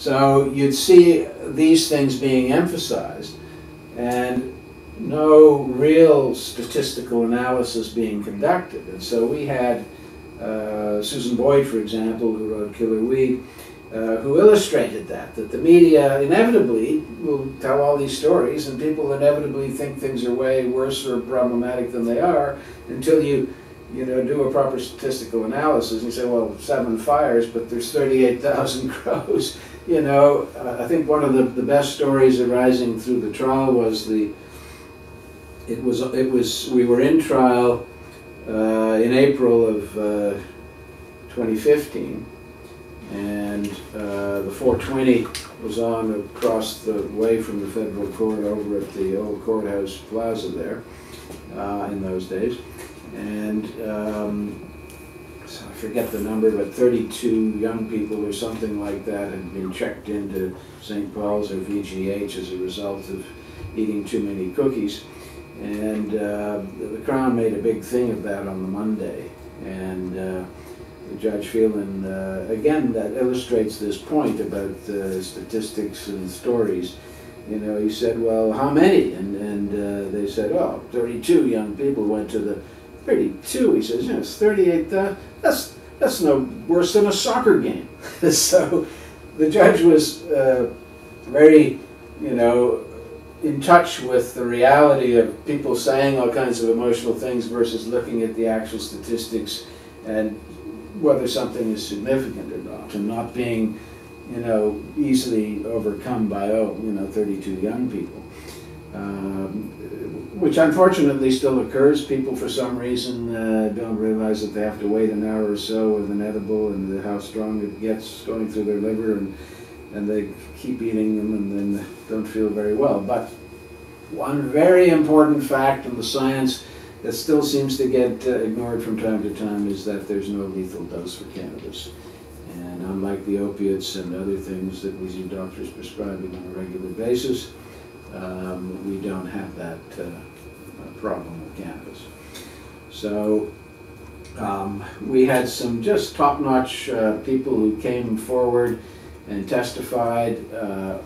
So you'd see these things being emphasized and no real statistical analysis being conducted. And so we had uh, Susan Boyd, for example, who wrote Killer Weed, uh, who illustrated that, that the media inevitably will tell all these stories and people inevitably think things are way worse or problematic than they are until you you know, do a proper statistical analysis and you say, well, seven fires, but there's 38,000 crows. You know, I think one of the, the best stories arising through the trial was the, it was, it was, we were in trial uh, in April of uh, 2015 and uh, the 420 was on across the way from the federal court over at the old courthouse plaza there uh, in those days. And um, I forget the number, but 32 young people or something like that had been checked into St. Paul's or VGH as a result of eating too many cookies. And uh, the Crown made a big thing of that on the Monday. And uh, Judge Phelan, uh, again, that illustrates this point about statistics and stories. You know, he said, well, how many? And, and uh, they said, oh, 32 young people went to the, 32, he says, yes, 38, uh, that's, that's no worse than a soccer game. so the judge was uh, very, you know, in touch with the reality of people saying all kinds of emotional things versus looking at the actual statistics and whether something is significant or not, and not being, you know, easily overcome by oh, you know, 32 young people, um, which unfortunately still occurs. People, for some reason, uh, don't realize that they have to wait an hour or so with an edible, and how strong it gets going through their liver, and and they keep eating them, and then don't feel very well. But one very important fact in the science that still seems to get uh, ignored from time to time is that there's no lethal dose for cannabis. And unlike the opiates and other things that we see doctors prescribing on a regular basis, um, we don't have that uh, problem with cannabis. So um, we had some just top-notch uh, people who came forward and testified, uh,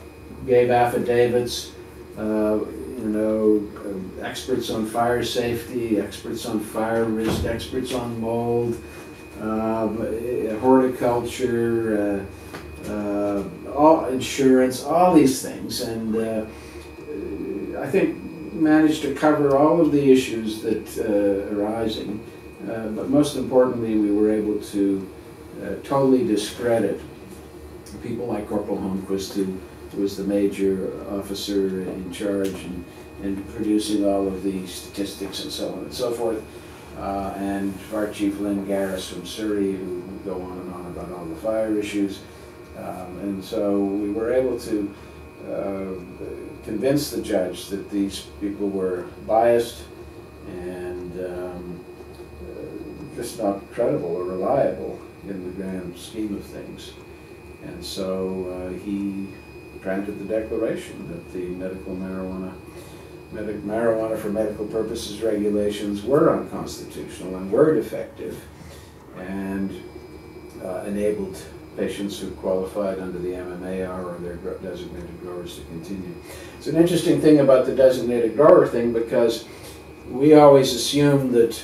gave affidavits, uh, you know, uh, experts on fire safety, experts on fire risk, experts on mold, um, eh, horticulture, uh, uh, all insurance, all these things, and I think managed to cover all of the issues that uh, arising. Uh, but most importantly, we were able to totally discredit people like Corporal Holmquist, who was the major officer in charge and, and producing all of the statistics and so on and so forth. Uh, and Fire Chief Len Garis from Surrey, who would go on and on about all the fire issues. Um, and so we were able to uh, convince the judge that these people were biased and um, uh, just not credible or reliable in the grand scheme of things. And so uh, he granted the declaration that the medical marijuana medic, marijuana for medical purposes regulations were unconstitutional and were defective and uh, enabled patients who qualified under the MMAR or their designated growers to continue. It's an interesting thing about the designated grower thing because we always assumed that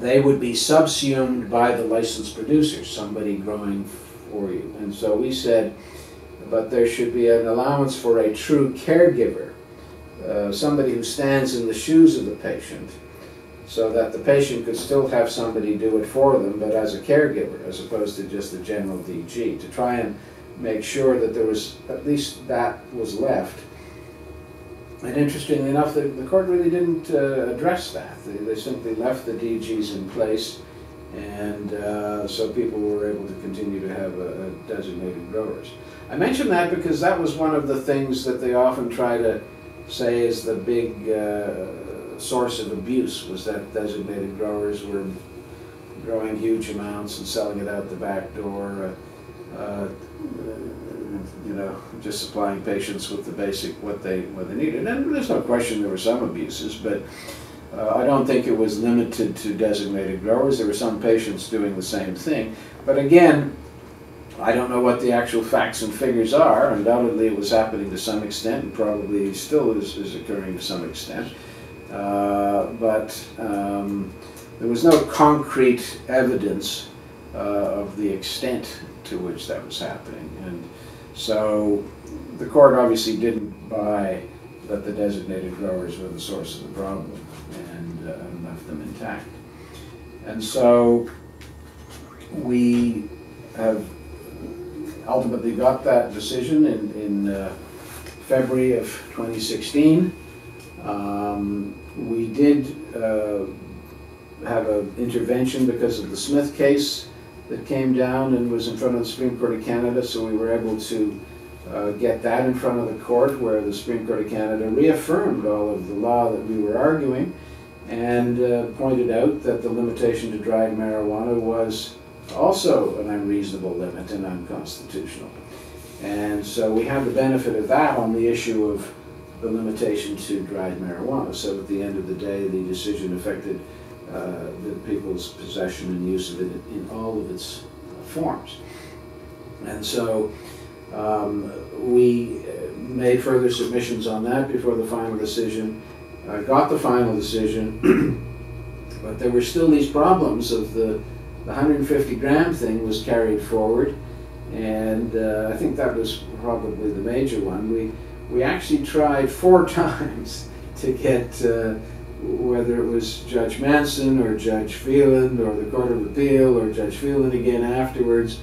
they would be subsumed by the licensed producer, somebody growing for you. And so we said, but there should be an allowance for a true caregiver, uh, somebody who stands in the shoes of the patient, so that the patient could still have somebody do it for them, but as a caregiver, as opposed to just a general DG, to try and make sure that there was at least that was left. And interestingly enough, the, the court really didn't uh, address that. They, they simply left the DGs in place, and uh, so people were able to continue to have a, a designated growers. I mention that because that was one of the things that they often try to say is the big uh, source of abuse was that designated growers were growing huge amounts and selling it out the back door. Uh, uh, you know, just supplying patients with the basic what they what they needed. And there's no question there were some abuses, but uh, I don't think it was limited to designated growers. There were some patients doing the same thing. But again, I don't know what the actual facts and figures are. Undoubtedly, it was happening to some extent, and probably still is, is occurring to some extent. Uh, but um, there was no concrete evidence uh, of the extent to which that was happening. And so the court obviously didn't buy that the designated growers were the source of the problem and uh, left them intact. And so we have ultimately got that decision in, in uh, February of 2016. Um, we did uh, have an intervention because of the Smith case that came down and was in front of the Supreme Court of Canada, so we were able to uh, get that in front of the court where the Supreme Court of Canada reaffirmed all of the law that we were arguing and uh, pointed out that the limitation to dried marijuana was also an unreasonable limit and unconstitutional. And so we have the benefit of that on the issue of the limitation to dried marijuana. So at the end of the day, the decision affected uh, the people's possession and use of it in all of its forms. And so um, we made further submissions on that before the final decision. I got the final decision, but there were still these problems of the, the 150 gram thing was carried forward, and uh, I think that was probably the major one. We, we actually tried four times to get uh, whether it was Judge Manson or Judge Phelan or the Court of Appeal or Judge Phelan again afterwards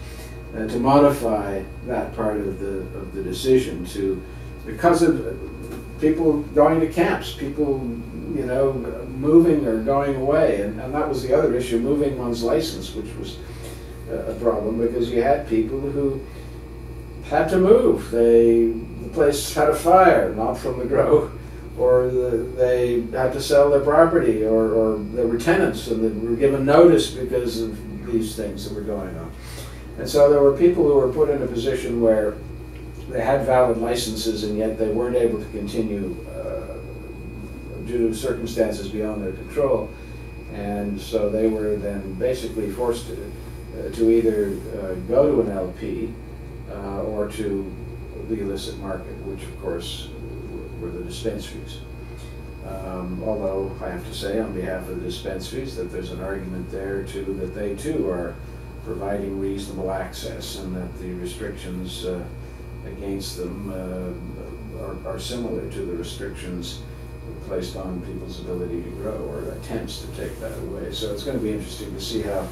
uh, to modify that part of the of the decision to because of people going to camps, people you know moving or going away, and, and that was the other issue, moving one's license, which was a problem because you had people who had to move. They the place had a fire, not from the grow or the, they had to sell their property, or, or they were tenants and they were given notice because of these things that were going on. And so there were people who were put in a position where they had valid licenses and yet they weren't able to continue uh, due to circumstances beyond their control. And so they were then basically forced to, uh, to either uh, go to an LP uh, or to the illicit market, which of course were the dispensaries. Um, although I have to say on behalf of the dispensaries that there's an argument there too that they too are providing reasonable access and that the restrictions uh, against them uh, are, are, similar to the restrictions placed on people's ability to grow or attempts to take that away. So it's going to be interesting to see how,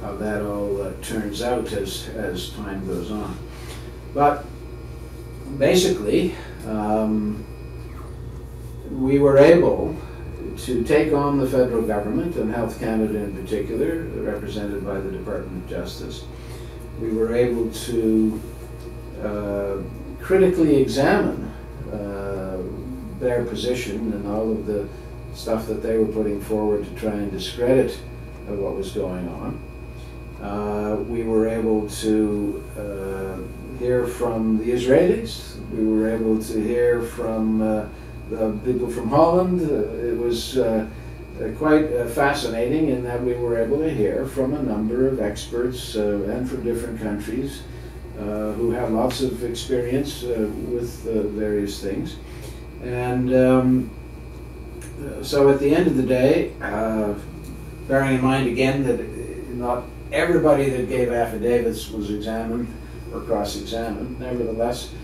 how that all uh, turns out as, as time goes on. But basically, um, we were able to take on the federal government and Health Canada in particular, represented by the Department of Justice. We were able to uh, critically examine uh, their position and all of the stuff that they were putting forward to try and discredit uh, what was going on. Uh, we were able to uh, hear from the Israelis. We were able to hear from uh, uh, people from Holland. Uh, it was uh, quite fascinating in that we were able to hear from a number of experts and from different countries who have lots of experience with various things. And um, so at the end of the day, bearing in mind again that not everybody that gave affidavits was examined or cross-examined. Nevertheless,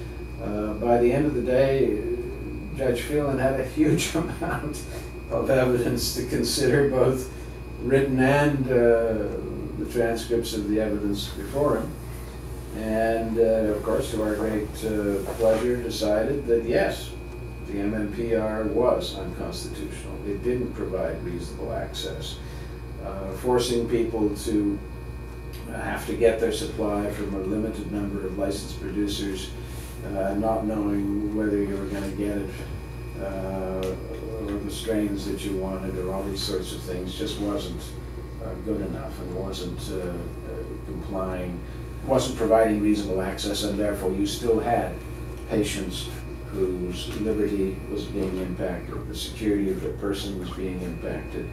uh, by the end of the day, Judge Phelan had a huge amount of evidence to consider, both written and uh, the transcripts of the evidence before him. And uh, of course, to our great uh, pleasure, decided that yes, the MMPR was unconstitutional. It didn't provide reasonable access, uh, forcing people to have to get their supply from a limited number of licensed producers uh, not knowing whether you were going to get it uh, or the strains that you wanted or all these sorts of things just wasn't uh, good enough and wasn't uh, uh, complying, wasn't providing reasonable access, and therefore you still had patients whose liberty was being impacted, the security of the person was being impacted.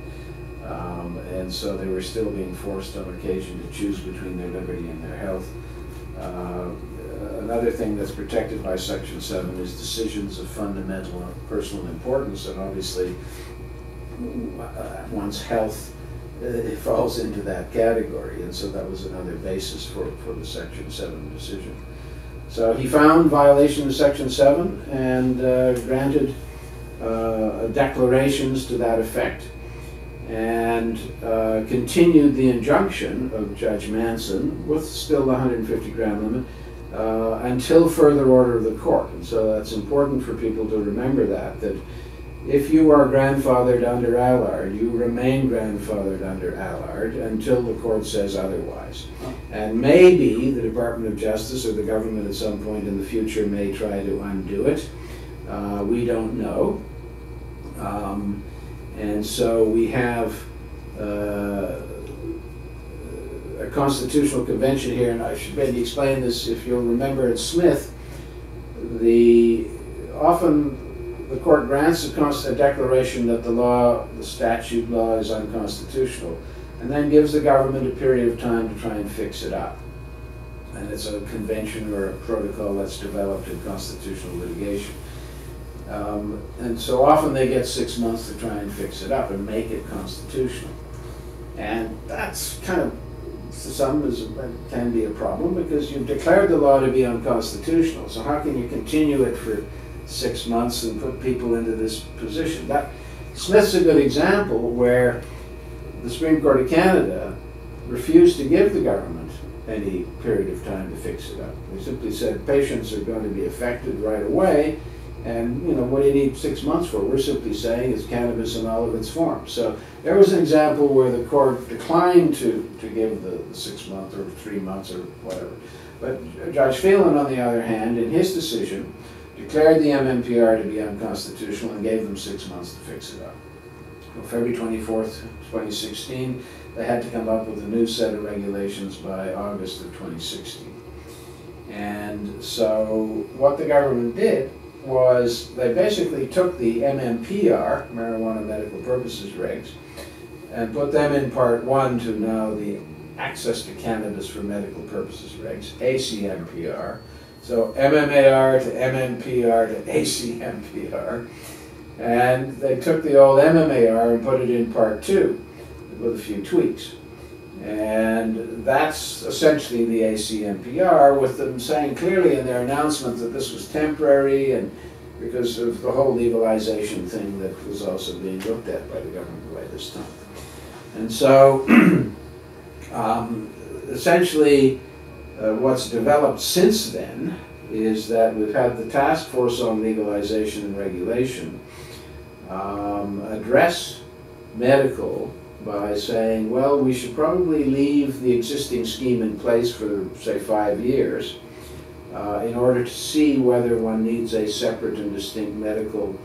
Um, and so they were still being forced on occasion to choose between their liberty and their health. Uh, another thing that's protected by Section 7 is decisions of fundamental personal importance, and obviously uh, one's health uh, falls into that category, and so that was another basis for, for the Section 7 decision. So he found violation of Section 7 and uh, granted uh, declarations to that effect and uh, continued the injunction of Judge Manson with still the 150 gram limit uh, until further order of the court. And so that's important for people to remember that, that if you are grandfathered under Allard, you remain grandfathered under Allard until the court says otherwise. And maybe the Department of Justice or the government at some point in the future may try to undo it. Uh, we don't know. Um, and so we have uh, a constitutional convention here, and I should maybe explain this if you'll remember at Smith, the often the court grants a, a declaration that the law, the statute law is unconstitutional, and then gives the government a period of time to try and fix it up. And it's a convention or a protocol that's developed in constitutional litigation. Um, and so often they get six months to try and fix it up and make it constitutional. And that's kind of, to some, is, can be a problem because you've declared the law to be unconstitutional. So how can you continue it for six months and put people into this position? That Smith's a good example where the Supreme Court of Canada refused to give the government any period of time to fix it up. They simply said patients are going to be affected right away and, you know, what do you need six months for? We're simply saying it's cannabis in all of its forms. So there was an example where the court declined to, to give the, the six month or three months or whatever. But Judge Phelan, on the other hand, in his decision, declared the MMPR to be unconstitutional and gave them six months to fix it up. On February 24th, 2016, they had to come up with a new set of regulations by August of 2016. And so what the government did was they basically took the MMPR, marijuana medical purposes regs, and put them in part one to now the access to cannabis for medical purposes regs, ACMPR. So MMAR to MMPR to ACMPR. And they took the old MMAR and put it in part two with a few tweaks. And that's essentially the ACMPR, with them saying clearly in their announcement that this was temporary and because of the whole legalization thing that was also being looked at by the government by this time. And so, um, essentially, uh, what's developed since then is that we've had the task force on legalization and regulation um, address medical by saying, well, we should probably leave the existing scheme in place for, say, five years uh, in order to see whether one needs a separate and distinct medical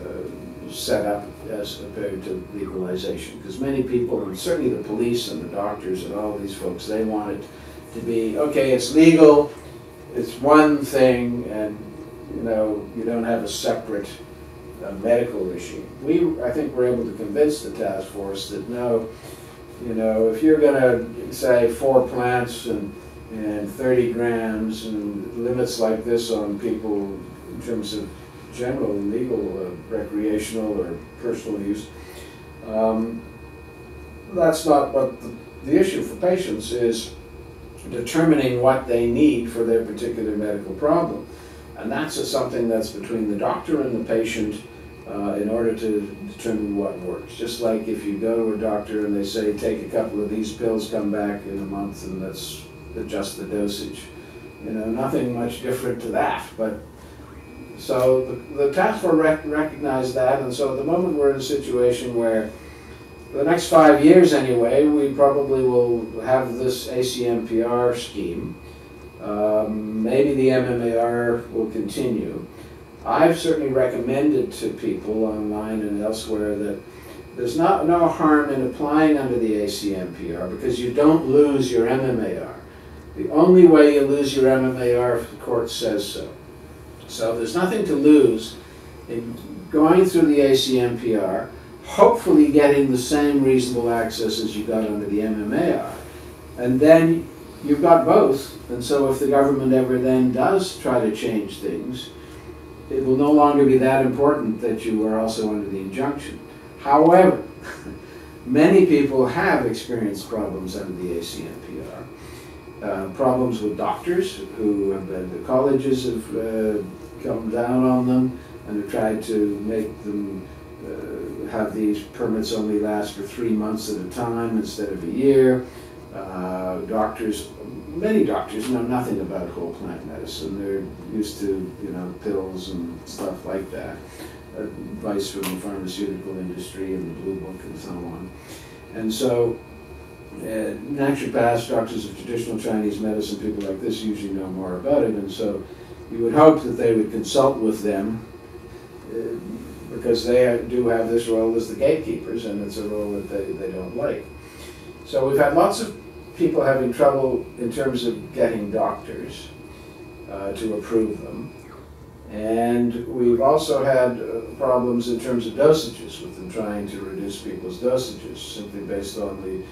uh, setup as compared to legalization. Because many people, and certainly the police and the doctors and all these folks, they want it to be, okay, it's legal, it's one thing, and you know, you don't have a separate a medical regime. We, I think, were able to convince the task force that no, you know, if you're going to say four plants and and 30 grams and limits like this on people in terms of general legal, recreational, or personal use, um, that's not what the, the issue for patients is determining what they need for their particular medical problem. And that's something that's between the doctor and the patient uh, in order to determine what works. Just like if you go to a doctor and they say, take a couple of these pills, come back in a month, and let's adjust the dosage. You know, nothing much different to that. But so the, the task force rec recognized that, and so at the moment we're in a situation where the next five years anyway, we probably will have this ACMPR scheme. Um, maybe the MMAR will continue. I've certainly recommended to people online and elsewhere that there's not no harm in applying under the ACMPR because you don't lose your MMAR. The only way you lose your MMAR if the court says so. So there's nothing to lose in going through the ACMPR, hopefully getting the same reasonable access as you got under the MMAR. And then you've got both, and so if the government ever then does try to change things, it will no longer be that important that you are also under the injunction. However, many people have experienced problems under the ACMPR. Uh, problems with doctors who have been, the colleges have uh, come down on them and have tried to make them uh, have these permits only last for three months at a time instead of a year. Uh, doctors, many doctors know nothing about whole plant medicine. They're used to, you know, pills and stuff like that. Advice from the pharmaceutical industry and the Blue Book and so on. And so uh, naturopaths, doctors of traditional Chinese medicine, people like this usually know more about it, and so you would hope that they would consult with them uh, because they do have this role as the gatekeepers, and it's a role that they, they don't like. So we've had lots of people having trouble in terms of getting doctors uh, to approve them. And we've also had uh, problems in terms of dosages with them trying to reduce people's dosages simply based on the,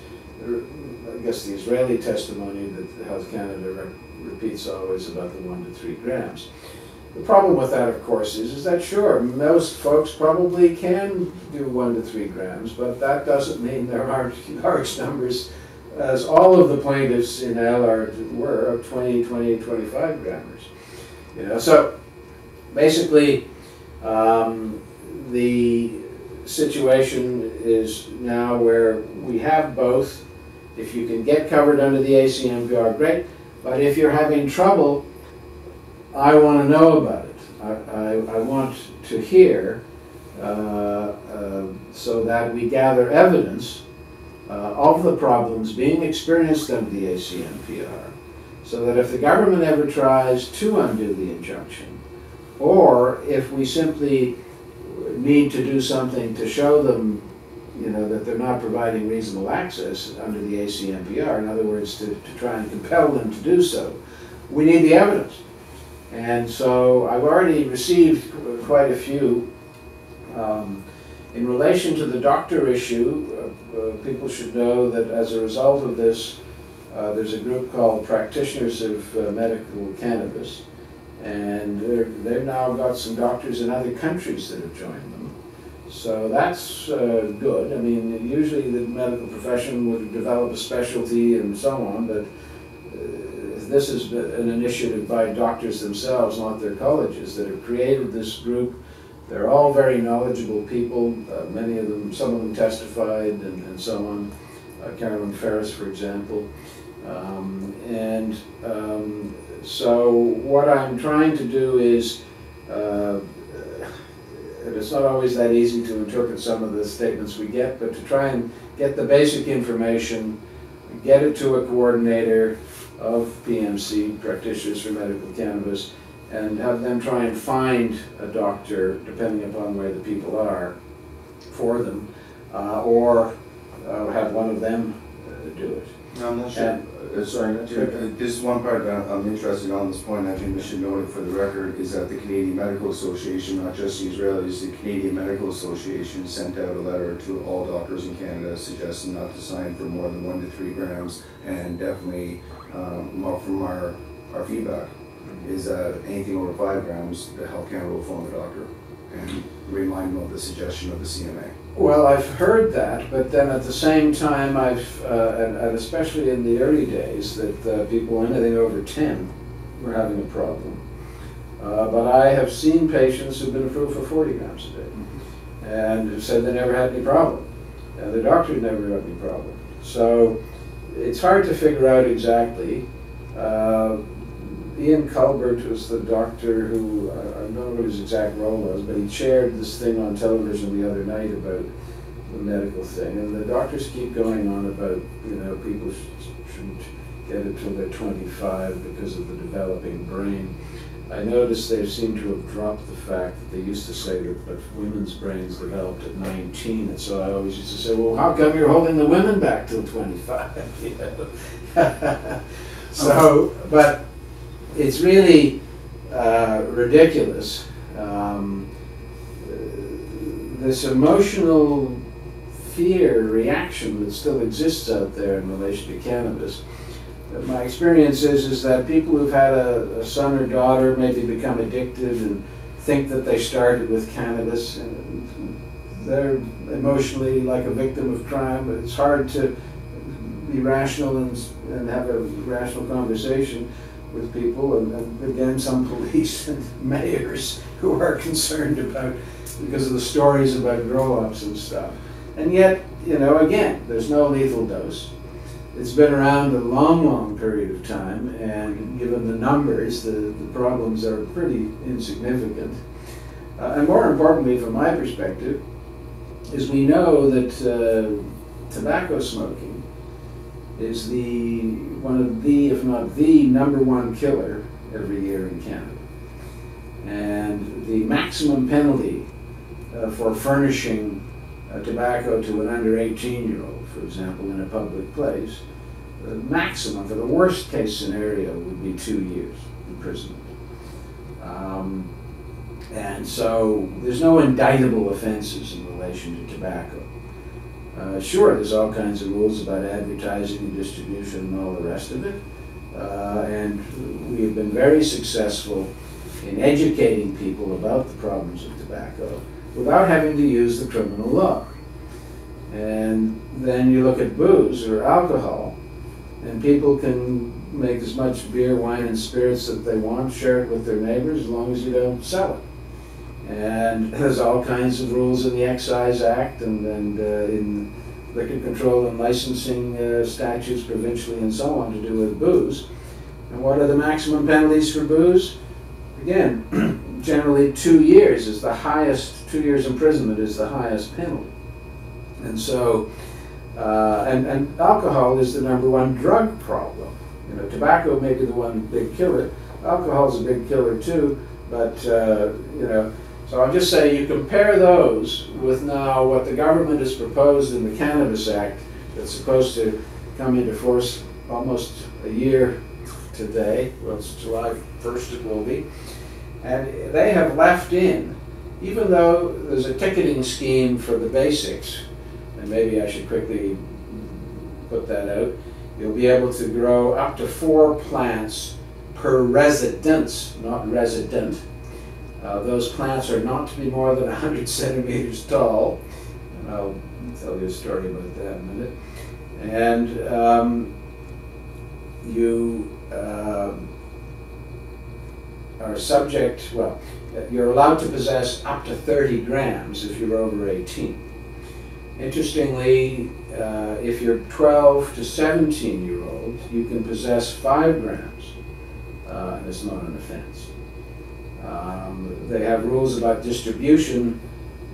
I guess, the Israeli testimony that Health Canada re repeats always about the one to three grams. The problem with that, of course, is, is that sure, most folks probably can do one to three grams, but that doesn't mean there aren't large numbers, as all of the plaintiffs in Allard were, of 20, 20, 25 grammers. You know, so basically, um, the situation is now where we have both. If you can get covered under the ACMPR, great. But if you're having trouble I want to know about it. I, I, I want to hear uh, uh, so that we gather evidence of the problems being experienced under the ACMPR so that if the government ever tries to undo the injunction, or if we simply need to do something to show them you know, that they're not providing reasonable access under the ACMPR, in other words, to, to try and compel them to do so, we need the evidence. And so I've already received quite a few. Um, in relation to the doctor issue, uh, uh, people should know that as a result of this, uh, there's a group called Practitioners of uh, Medical Cannabis, and they've now got some doctors in other countries that have joined them. So that's uh, good. I mean, usually the medical profession would develop a specialty and so on, but this is an initiative by doctors themselves, not their colleges, that have created this group. They're all very knowledgeable people. Uh, many of them, some of them testified and, and so on. Uh, Carolyn Ferris, for example. Um, and um, so what I'm trying to do is, uh, it's not always that easy to interpret some of the statements we get, but to try and get the basic information, get it to a coordinator, of PMC, practitioners for medical cannabis, and have them try and find a doctor, depending upon where the people are, for them, uh, or uh, have one of them uh, do it. No, I'm not sure. And, uh, sorry, not sure. Uh, this is one part that I'm interested on this point. I think we should note it for the record is that the Canadian Medical Association, not just the Israelis, the Canadian Medical Association sent out a letter to all doctors in Canada suggesting not to sign for more than one to three grams, and definitely um, from our, our feedback is that anything over five grams, the Health Canada will phone the doctor and remind them of the suggestion of the CMA. Well, I've heard that, but then at the same time, I've, uh, and, and, especially in the early days, that uh, people anything over 10 were having a problem. Uh, but I have seen patients who've been approved for 40 grams a day and have said they never had any problem. And the doctor never had any problem. So it's hard to figure out exactly. Uh, Ian Culbert was the doctor who, uh, I don't know what his exact role was, but he chaired this thing on television the other night about the medical thing. And the doctors keep going on about, you know, people sh shouldn't get it till they're 25 because of the developing brain. I noticed they seem to have dropped the fact that they used to say that, that women's brains developed at 19, and so I always used to say, well, how come you're holding the women back till 25? You know? so, but it's really uh, ridiculous. Um, this emotional fear reaction that still exists out there in relation to cannabis my experience is, is that people who've had a, a son or daughter maybe become addicted and think that they started with cannabis and they're emotionally like a victim of crime. But it's hard to be rational and, and have a rational conversation with people. And, and again, some police and mayors who are concerned about because of the stories about grow-ops and stuff. And yet, you know, again, there's no lethal dose. It's been around a long, long period of time, and given the numbers, the, the problems are pretty insignificant. Uh, and more importantly, from my perspective, is we know that uh, tobacco smoking is the one of the, if not the number one killer every year in Canada. And the maximum penalty uh, for furnishing uh, tobacco to an under 18 year old, for example, in a public place, the maximum for the worst case scenario would be two years imprisonment. Um, and so there's no indictable offenses in relation to tobacco. Uh, sure, there's all kinds of rules about advertising and distribution and all the rest of it. Uh, and we have been very successful in educating people about the problems of tobacco without having to use the criminal law. And then you look at booze or alcohol, and people can make as much beer, wine, and spirits that they want, share it with their neighbors as long as you don't sell it. And there's all kinds of rules in the Excise Act and, and uh, in liquor control and licensing uh, statutes provincially and so on to do with booze. And what are the maximum penalties for booze? Again, generally two years is the highest, two years imprisonment is the highest penalty. And so, uh, and, and alcohol is the number one drug problem. You know, tobacco may be the one big killer. Alcohol is a big killer too, but uh, you know, so I'll just say you compare those with now what the government has proposed in the Cannabis Act that's supposed to come into force almost a year today. Well, it's July 1st it will be. And they have left in, even though there's a ticketing scheme for the basics, and maybe I should quickly put that out, you'll be able to grow up to four plants per residence, not resident. Uh, those plants are not to be more than 100 centimeters tall, and I'll tell you a story about that in a minute. And um, you uh, are subject, well, you're allowed to possess up to 30 grams if you're over 18. Interestingly, uh, if you're 12 to 17 year old, you can possess 5 grams, uh, and it's not an offense. Um, they have rules about distribution,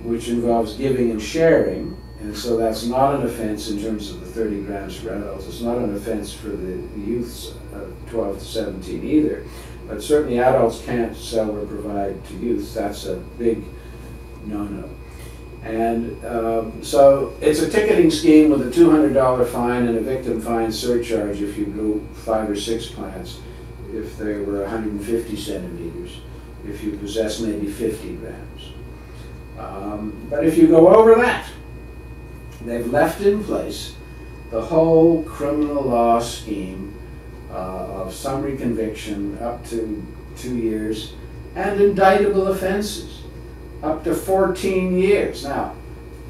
which involves giving and sharing, and so that's not an offense in terms of the 30 grams for adults. It's not an offense for the youths of 12 to 17 either. But certainly adults can't sell or provide to youths. That's a big no-no. And um, so it's a ticketing scheme with a $200 fine and a victim fine surcharge if you grew five or six plants, if they were 150 centimeters, if you possess maybe 50 grams. Um, but if you go over that, they've left in place the whole criminal law scheme uh, of summary conviction up to two years and indictable offenses up to 14 years. Now,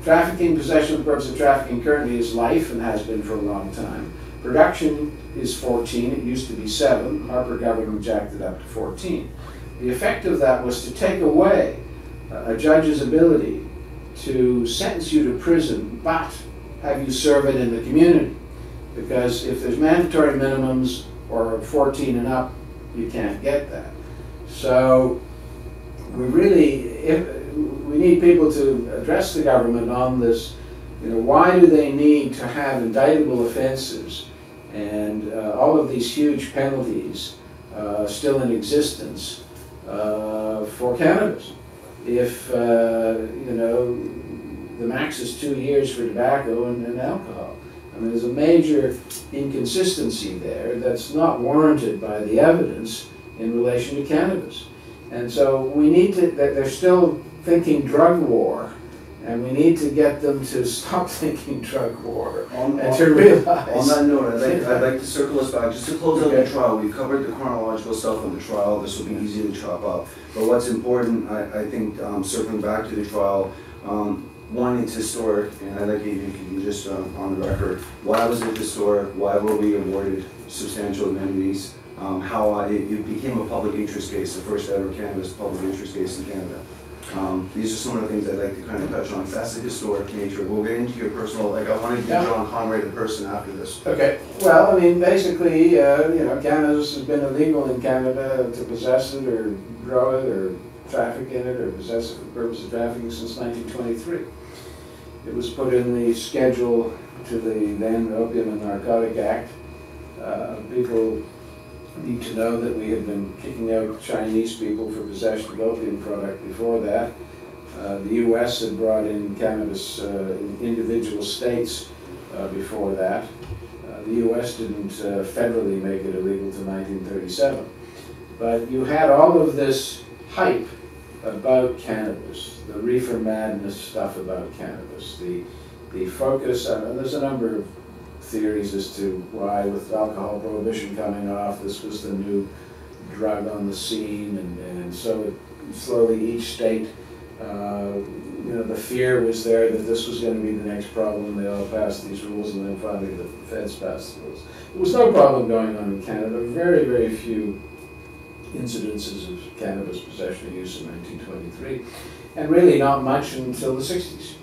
trafficking, possession for the purpose of trafficking currently is life and has been for a long time. Production is 14, it used to be 7. Harper government jacked it up to 14. The effect of that was to take away a judge's ability to sentence you to prison, but have you serve it in the community. Because if there's mandatory minimums or 14 and up, you can't get that. So we really, if, we need people to address the government on this. You know, why do they need to have indictable offenses and uh, all of these huge penalties uh, still in existence uh, for cannabis? If uh, you know the max is two years for tobacco and, and alcohol. I mean, there's a major inconsistency there that's not warranted by the evidence in relation to cannabis. And so we need to, they're still thinking drug war And we need to get them to stop thinking drug war On, and on- to realize. on that note, I'd like, I'd like to circle us back, just to close out the trial, we've covered the chronological stuff on the trial, this will be easy to chop up. But what's important, I, I think, um, circling back to the trial, um, one, it's historic, and I'd like you, can just, um, on the record, why was it historic, why were we awarded substantial amenities? Um, how I, it it became a public interest case, the first ever cannabis public interest case in Canada. Um, these are some of the things I'd like to kind of touch on, that's the historic nature, we'll get into your personal, like, I wanted to Yeah. get John Conroy, the person after this. Okay, well, I mean, basically, uh, you know, cannabis has been illegal in Canada to possess it or grow it or traffic in it or possess it for the purpose of trafficking since 1923. It was put in the schedule to the then Opium and Narcotic Act. Uh, People need to know that we had been kicking out Chinese people for possession of opium product before that. Uh, The US had brought in cannabis uh, in individual states uh, before that. Uh, The US didn't uh, federally make it illegal to 1937. But you had all of this hype about cannabis, the reefer madness stuff about cannabis, the, the focus, on- there's a number of theories as to why with alcohol prohibition coming off, this was the new drug on the scene, and, and so it slowly each state, uh, you know, the fear was there that this was going to be the next problem. They all passed these rules, and then finally the feds passed the rules. There was no problem going on in Canada. Very, very few incidences of cannabis possession or use in 1923, and really not much until the 60s.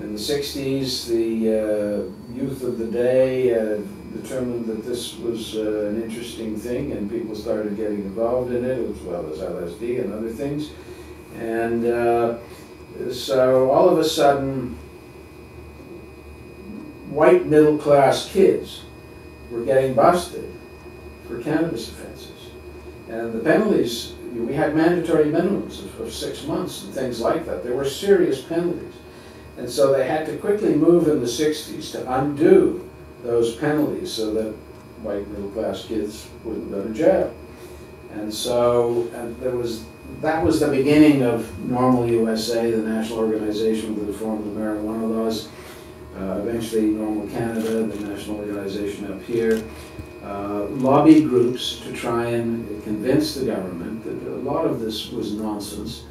In the 60s, the uh, youth of the day uh, determined that this was uh, an interesting thing, and people started getting involved in it, as well as LSD and other things. And uh, so all of a sudden, white middle class kids were getting busted for cannabis offenses. And the penalties, we had mandatory minimums of, of six months and things like that. There were serious penalties. And so they had to quickly move in the 60s to undo those penalties so that white middle class kids wouldn't go to jail. And so and there was that was the beginning of NORML USA, the national organization for the reform of the marijuana laws. Uh, eventually, NORML Canada, the national organization up here, uh, lobby groups to try and convince the government that a lot of this was nonsense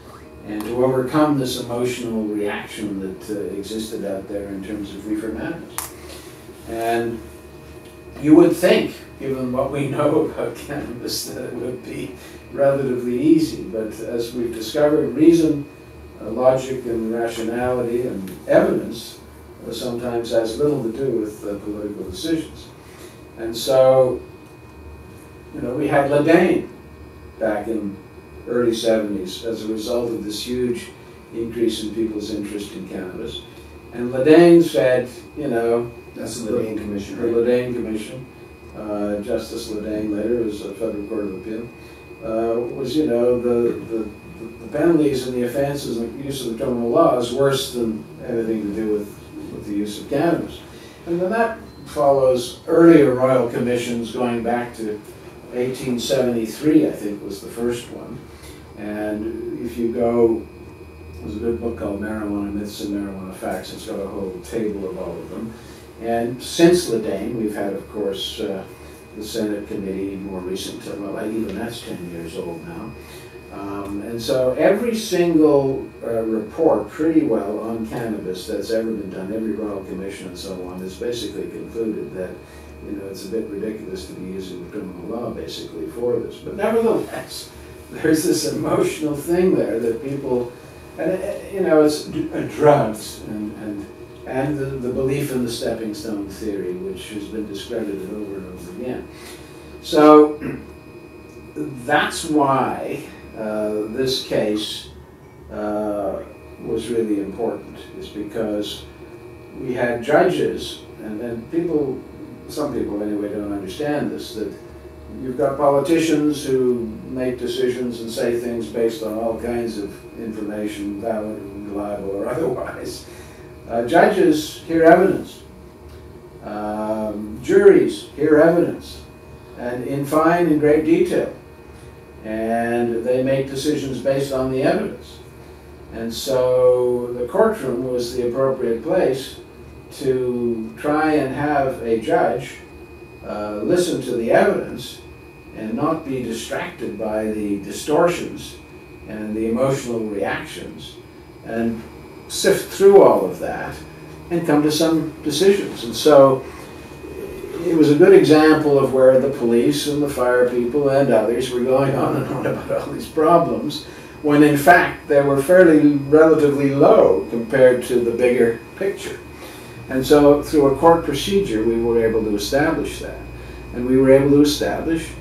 and to overcome this emotional reaction that uh, existed out there in terms of reefer madness. And you would think, given what we know about cannabis, that it would be relatively easy. But as we've discovered, reason, uh, logic, and rationality and evidence uh, sometimes has little to do with uh, political decisions. And so, you know, we had Le Dain back in early 70s as a result of this huge increase in people's interest in cannabis. And Le Dain said, you know, That's the Levine Commission, the right? Commission, uh, Justice Le Dain later was a federal court of appeal, uh, was, you know, the, the, the penalties and the offenses and the use of the criminal law is worse than anything to do with, with the use of cannabis. And then that follows earlier royal commissions going back to 1873, I think was the first one. And if you go, there's a good book called Marijuana Myths and Marijuana Facts. It's got a whole table of all of them. And since Le Dain, we've had, of course, uh, the Senate committee, more recent, uh, well, even that's 10 years old now. Um, and so every single uh, report, pretty well, on cannabis that's ever been done, every royal commission and so on, has basically concluded that, you know, it's a bit ridiculous to be using criminal law basically for this. But nevertheless, there's this emotional thing there that people, and uh, you know, it's d- uh, drugs and and and the, the belief in the stepping stone theory, which has been discredited over and over again. So that's why uh, this case uh, was really important, is because we had judges, and, and people, some people anyway, don't understand this, that you've got politicians who make decisions and say things based on all kinds of information, valid, reliable, or otherwise. Uh, judges hear evidence. Um, juries hear evidence, and in fine, in great detail. And they make decisions based on the evidence. And so the courtroom was the appropriate place to try and have a judge uh, listen to the evidence and not be distracted by the distortions and the emotional reactions and sift through all of that and come to some decisions. And so it was a good example of where the police and the fire people and others were going on and on about all these problems when in fact they were fairly relatively low compared to the bigger picture. And so through a court procedure we were able to establish that. And we were able to establish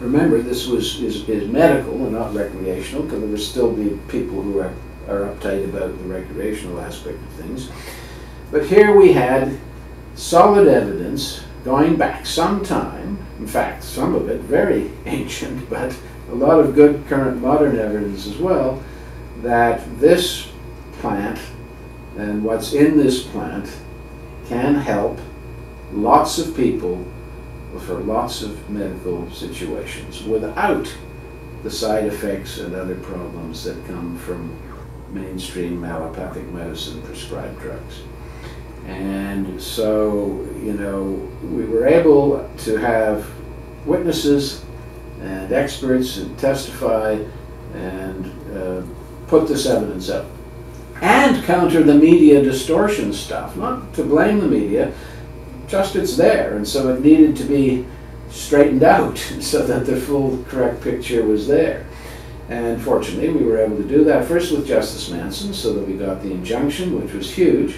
remember this was is, is medical and not recreational because there will still be people who are, are uptight about the recreational aspect of things. But here we had solid evidence going back some time, in fact some of it very ancient, but a lot of good current modern evidence as well, that this plant and what's in this plant can help lots of people for lots of medical situations without the side effects and other problems that come from mainstream allopathic medicine prescribed drugs. And so, you know, we were able to have witnesses and experts and testify and uh, put this evidence up. And counter the media distortion stuff. Not to blame the media, just it's there, and so it needed to be straightened out so that the full correct picture was there. And fortunately, we were able to do that first with Justice Manson, so that we got the injunction, which was huge.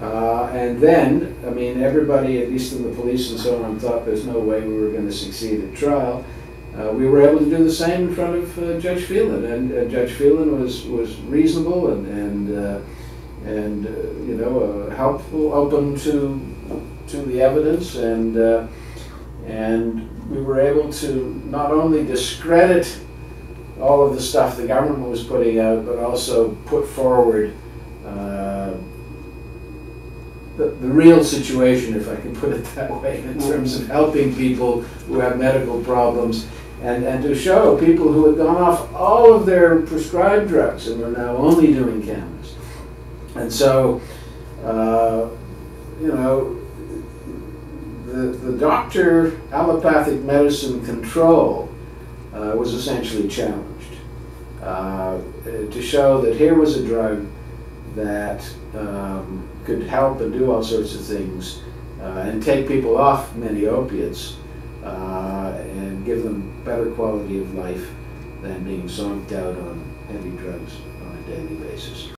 Uh, and then, I mean, everybody, at least in the police and so on, thought there's no way we were going to succeed at trial. Uh, we were able to do the same in front of uh, Judge Phelan, and uh, Judge Phelan was, was reasonable and, and, uh, and uh, you know, helpful, open to to the evidence, and uh, and we were able to not only discredit all of the stuff the government was putting out, but also put forward uh, the, the real situation, if I can put it that way, in terms of helping people who have medical problems. And, and to show people who had gone off all of their prescribed drugs and were now only doing cannabis. And so, uh, you know, the, the doctor allopathic medicine control uh, was essentially challenged uh, to show that here was a drug that um, could help and do all sorts of things uh, and take people off many opiates uh, and give them better quality of life than being zonked out on heavy drugs on a daily basis.